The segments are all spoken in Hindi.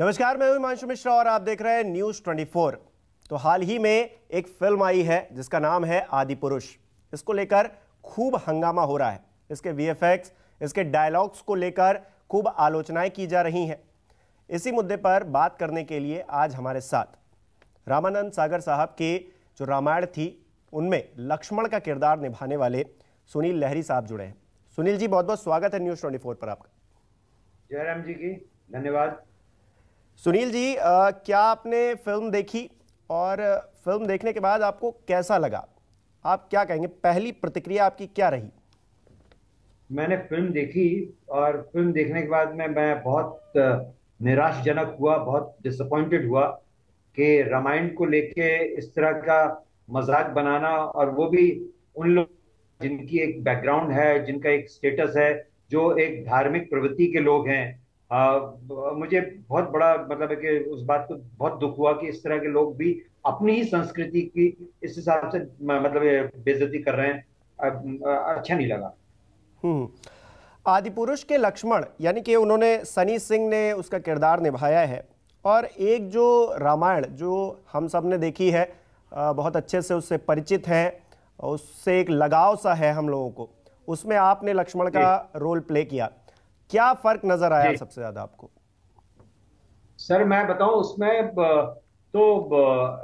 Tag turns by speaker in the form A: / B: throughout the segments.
A: नमस्कार, मैं हिमांशु मिश्रा और आप देख रहे हैं न्यूज़ 24 तो हाल ही में एक फ़िल्म आई है, जिसका नाम है आदि पुरुष। इसको लेकर खूब हंगामा हो रहा है। इसके वीएफएक्स इसके डायलॉग्स को लेकर खूब आलोचनाएँ की जा रही हैं। इसी मुद्दे पर बात करने के लिए आज हमारे साथ रामानंद सागर साहब की जो रामायण थी, उनमें लक्ष्मण का किरदार निभाने वाले सुनील लहरी साहब जुड़े हैं। सुनील जी बहुत बहुत स्वागत है न्यूज़ 24 पर आपका।
B: जयराम जी की, धन्यवाद।
A: सुनील जी आ, क्या आपने फ़िल्म देखी? और फ़िल्म देखने के बाद आपको कैसा लगा? आप क्या कहेंगे? पहली प्रतिक्रिया आपकी क्या रही?
B: मैंने फ़िल्म देखी और फ़िल्म देखने के बाद में मैं बहुत निराशजनक हुआ बहुत डिसअपॉइंटेड हुआ कि रामायण को लेके इस तरह का मज़ाक बनाना और वो भी उन लोग जिनकी एक बैकग्राउंड है जिनका एक स्टेटस है जो एक धार्मिक प्रवृत्ति के लोग हैं आ, मुझे बहुत बड़ा मतलब है कि उस बात को बहुत दुख हुआ कि इस तरह के लोग भी अपनी ही संस्कृति की इस हिसाब से मतलब बेजती कर रहे हैं। अच्छा नहीं लगा।
A: हम्म। आदि पुरुष के लक्ष्मण यानी कि उन्होंने सनी सिंह ने उसका किरदार निभाया है। और एक जो रामायण जो हम सबने देखी है बहुत अच्छे से उससे परिचित हैं उससे एक लगाव सा है हम लोगों को। उसमें आपने लक्ष्मण का रोल प्ले किया। क्या फ़र्क नज़र आया सबसे ज़्यादा आपको?
B: सर मैं बताऊँ उसमें तो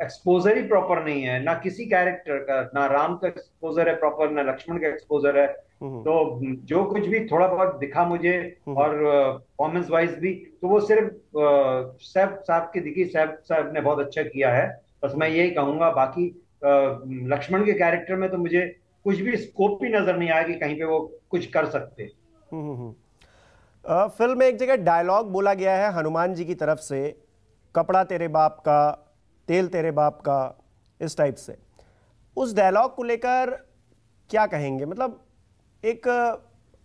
B: एक्सपोजर ही प्रॉपर नहीं है। ना किसी कैरेक्टर का ना राम का एक्सपोजर है प्रॉपर ना लक्ष्मण का एक्सपोजर है। हम्म। तो जो कुछ भी थोड़ा बहुत दिखा मुझे हम्म। और परफॉर्मेंस वाइज भी तो वो सिर्फ़ सैफ साहब की दिखी। सैफ साहब ने बहुत अच्छा किया है। बस मैं यही कहूँगा बाकी लक्ष्मण के कैरेक्टर में तो मुझे कुछ भी स्कोप भी नज़र नहीं आया कि कहीं पे वो कुछ कर सकते। हम्म,
A: फ़िल्म में एक जगह डायलॉग बोला गया है हनुमान जी की तरफ़ से कपड़ा तेरे बाप का तेल तेरे बाप का इस टाइप से। उस डायलॉग को लेकर क्या कहेंगे? मतलब एक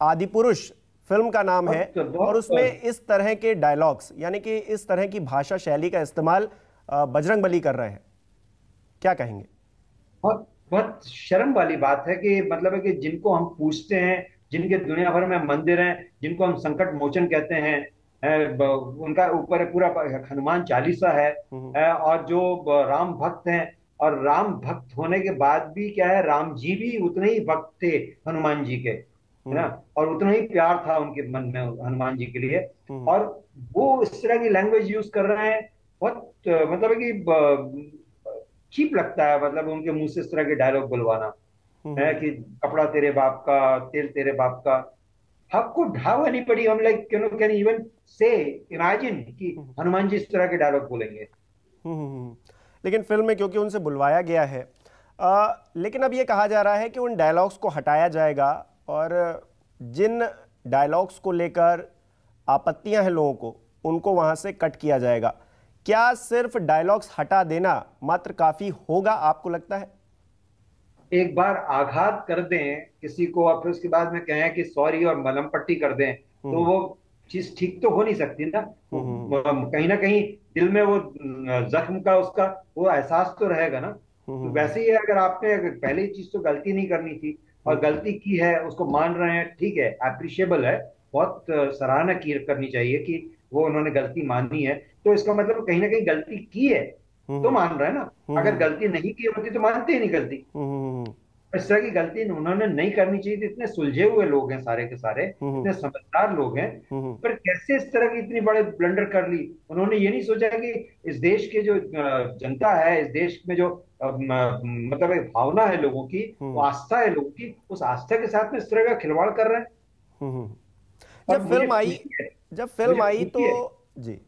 A: आदि पुरुष फ़िल्म का नाम है और उसमें इस तरह के डायलॉग्स यानी कि इस तरह की भाषा शैली का इस्तेमाल बजरंग बली कर रहे हैं। क्या कहेंगे?
B: बहुत बहुत शर्म वाली बात है कि मतलब है कि जिनको हम पूछते हैं जिनके दुनिया भर में मंदिर हैं जिनको हम संकट मोचन कहते हैं उनका ऊपर पूरा हनुमान चालीसा है हम्म। और जो राम भक्त हैं और राम भक्त होने के बाद भी क्या है राम जी भी उतने ही भक्त थे हनुमान जी के है ना हम्म। और उतना ही प्यार था उनके मन में हनुमान जी के लिए हम्म। और वो इस तरह की लैंग्वेज यूज़ कर रहे हैं बहुत मतलब कि चीप लगता है मतलब उनके मुँह से इस तरह के डायलॉग बुलवाना है कि कपड़ा तेरे बाप का तेल तेरे बाप का। आपको ढावा नहीं पड़ी हम लाइक कैन कैन इवन से इमेजिन कि हनुमान जी इस तरह के डायलॉग बोलेंगे।
A: लेकिन फ़िल्म में क्योंकि उनसे बुलवाया गया है आ, लेकिन अब ये कहा जा रहा है कि उन डायलॉग्स को हटाया जाएगा और जिन डायलॉग्स को लेकर आपत्तियाँ हैं लोगों को उनको वहाँ से कट किया जाएगा। क्या सिर्फ़ डायलॉग्स हटा देना मात्र काफ़ी होगा आपको लगता है?
B: एक बार आघात कर दें किसी को और फिर उसके बाद में कहें कि सॉरी और मलम पट्टी कर दें तो हम्म। वो चीज़ ठीक तो हो नहीं सकती ना। हम्म, हम्म। कहीं ना कहीं दिल में वो जख्म का उसका वो एहसास तो रहेगा ना। तो वैसे ही अगर आपने पहले चीज़ तो गलती नहीं करनी थी और गलती की है उसको मान रहे हैं ठीक है अप्रिशिएबल है बहुत सराहना की करनी चाहिए कि वो उन्होंने गलती मानी है। तो इसका मतलब कहीं ना कहीं गलती की है तो मान रहे हैं ना अगर गलती नहीं की होती तो मानते ही नहीं गलती। इस तरह की गलती उन्होंने नहीं करनी चाहिए थी। इतने सुलझे हुए लोग हैं सारे के सारे इतने समझदार लोग हैं। पर कैसे इस तरह की इतनी बड़े ब्लंडर कर ली? उन्होंने ये नहीं सोचा कि इस देश के जो जनता है इस देश में जो मतलब एक भावना है लोगों की वो आस्था है लोगों की उस आस्था के साथ में इस तरह का खिलवाड़ कर रहे हैं।
A: जब फ़िल्म आई जब फ़िल्म आई तो जी।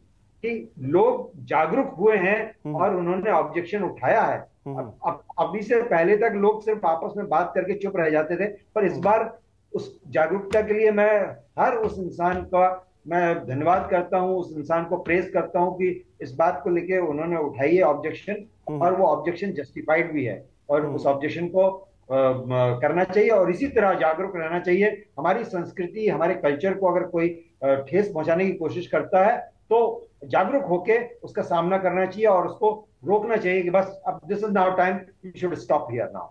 B: कि लोग जागरूक हुए हैं हम्म। और उन्होंने ऑब्जेक्शन उठाया है हम्म। अब, अब अभी से पहले तक लोग सिर्फ़ आपस में बात करके चुप रह जाते थे पर इस हम्म। बार उस जागरूकता के लिए मैं हर उस इंसान का मैं धन्यवाद करता हूँ उस इंसान को प्रेस करता हूँ कि इस बात को लेके उन्होंने उठाई है ऑब्जेक्शन और वो ऑब्जेक्शन जस्टिफाइड भी है और उस ऑब्जेक्शन को आ, करना चाहिए और इसी तरह जागरूक रहना चाहिए हमारी संस्कृति हमारे कल्चर को अगर कोई ठेस पहुँचाने की कोशिश करता है तो जागरूक होके उसका सामना करना चाहिए और उसको रोकना चाहिए कि बस अब this is now time you should stop here now